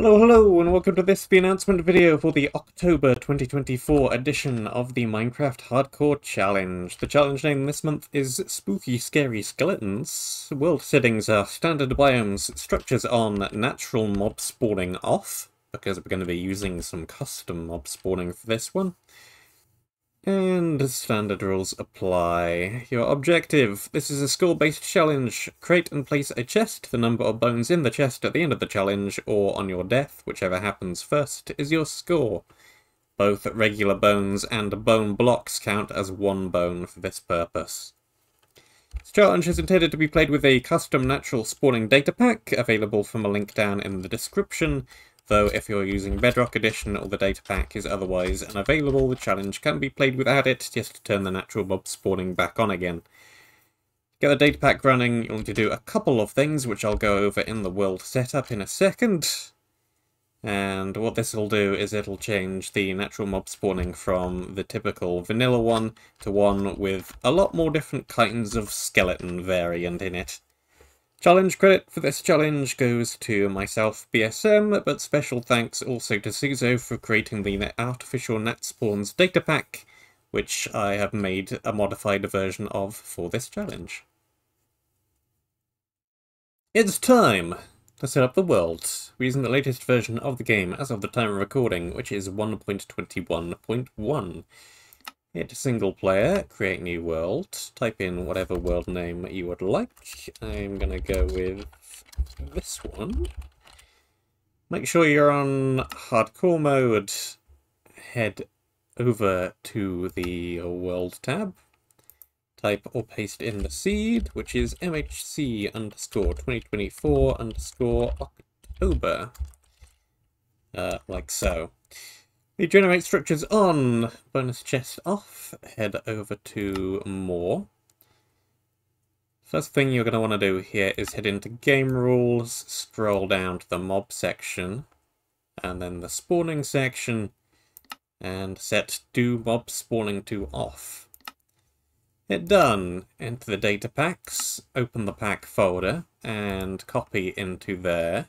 Hello, hello, and welcome to this the announcement video for the October 2024 edition of the Minecraft Hardcore Challenge. The challenge name this month is Spooky Scary Skeletons. World settings are standard biomes, structures on, natural mob spawning off, because we're going to be using some custom mob spawning for this one. And standard rules apply. Your objective. This is a score-based challenge. Create and place a chest. The number of bones in the chest at the end of the challenge, or on your death, whichever happens first, is your score. Both regular bones and bone blocks count as one bone for this purpose. This challenge is intended to be played with a custom natural spawning data pack, available from a link down in the description, though if you're using Bedrock Edition or the data pack is otherwise unavailable, the challenge can be played without it, just to turn the natural mob spawning back on again. To get the data pack running, you'll need to do a couple of things, which I'll go over in the world setup in a second. And what this will do is it'll change the natural mob spawning from the typical vanilla one to one with a lot more different kinds of skeleton variant in it. Challenge credit for this challenge goes to myself, BSM, but special thanks also to Suso for creating the artificial Natspawns data pack, which I have made a modified version of for this challenge. It's time to set up the world, We're using the latest version of the game as of the time of recording, which is 1.21.1. Hit single player, create new world, type in whatever world name you would like. I'm going to go with this one. Make sure you're on hardcore mode. Head over to the world tab. Type or paste in the seed, which is MHC underscore 2024 underscore October. Uh, like so. We generate structures on, bonus chest off, head over to more. First thing you're going to want to do here is head into game rules, scroll down to the mob section, and then the spawning section, and set do mob spawning to off. Hit done, enter the data packs, open the pack folder, and copy into there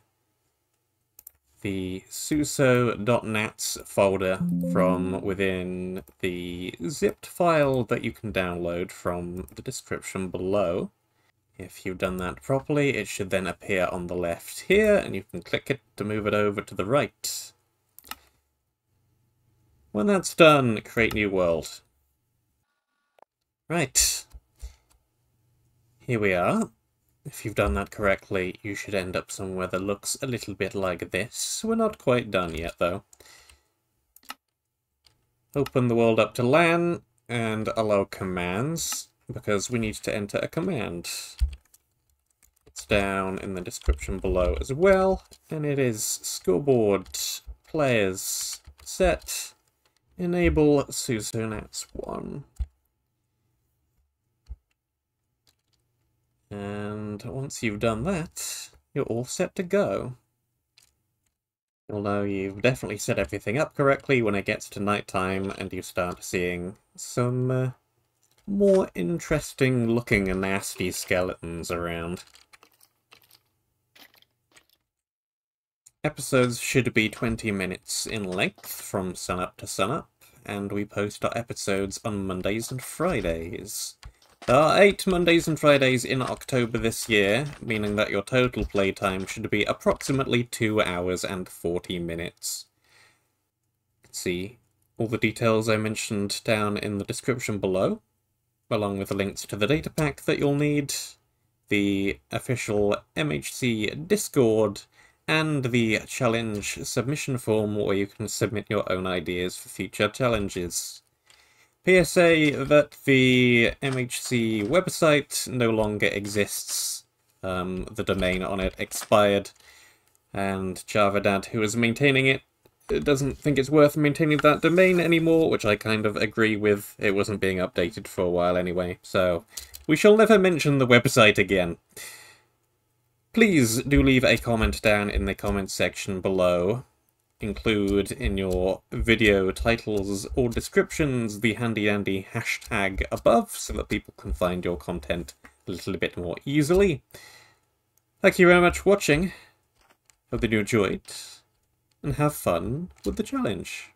the suso.nats folder from within the zipped file that you can download from the description below. If you've done that properly, it should then appear on the left here, and you can click it to move it over to the right. When that's done, create new world. Right. Here we are. If you've done that correctly, you should end up somewhere that looks a little bit like this. We're not quite done yet, though. Open the world up to LAN and allow commands, because we need to enter a command. It's down in the description below as well, and it is scoreboard players set enable SusoNats1. And once you've done that, you're all set to go. Although you've definitely set everything up correctly when it gets to nighttime and you start seeing some uh, more interesting looking and nasty skeletons around. Episodes should be 20 minutes in length from sunup to sunup, and we post our episodes on Mondays and Fridays. There are 8 Mondays and Fridays in October this year, meaning that your total playtime should be approximately 2 hours and 40 minutes. See all the details I mentioned down in the description below, along with the links to the data pack that you'll need, the official MHC Discord, and the challenge submission form where you can submit your own ideas for future challenges. PSA that the MHC website no longer exists. Um, the domain on it expired, and JavaDad, who is maintaining it, doesn't think it's worth maintaining that domain anymore, which I kind of agree with. It wasn't being updated for a while anyway, so we shall never mention the website again. Please do leave a comment down in the comments section below include in your video titles or descriptions the handy dandy hashtag above so that people can find your content a little bit more easily. Thank you very much for watching. Hope that you enjoyed, and have fun with the challenge.